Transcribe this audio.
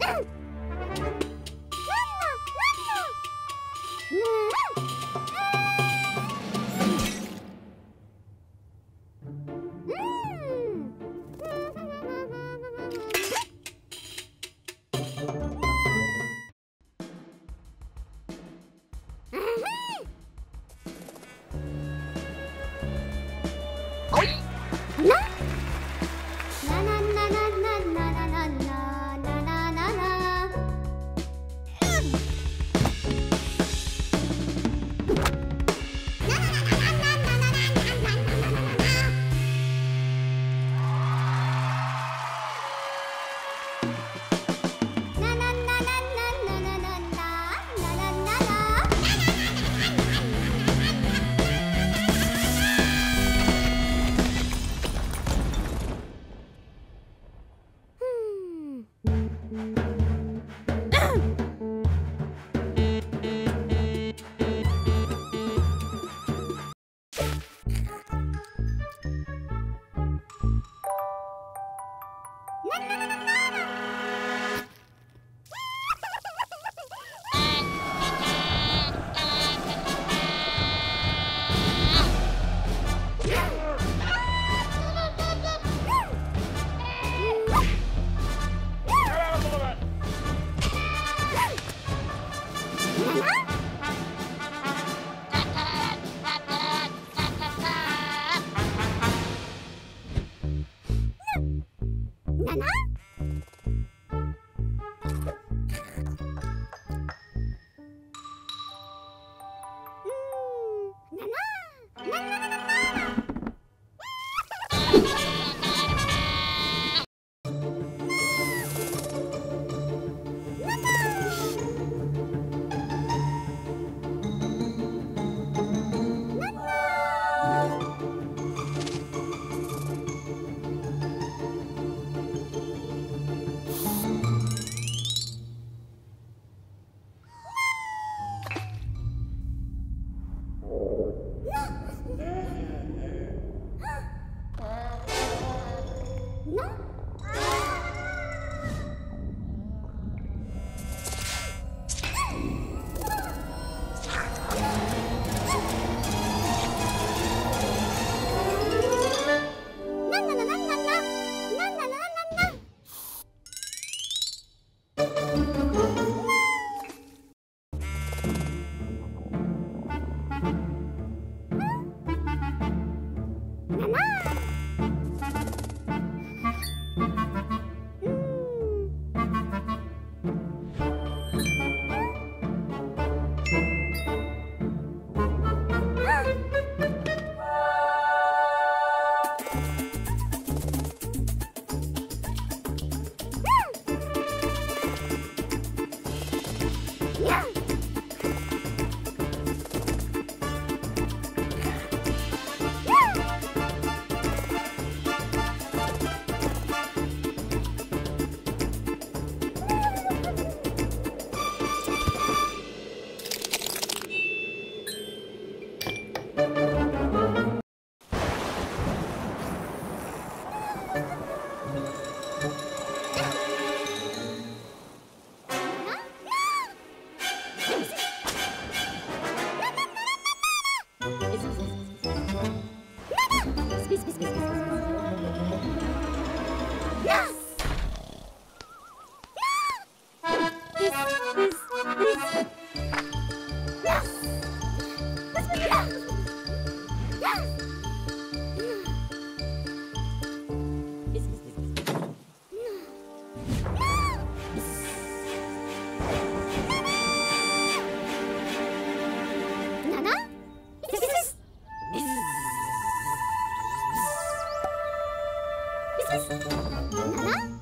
Mm-hmm. かな Não? 7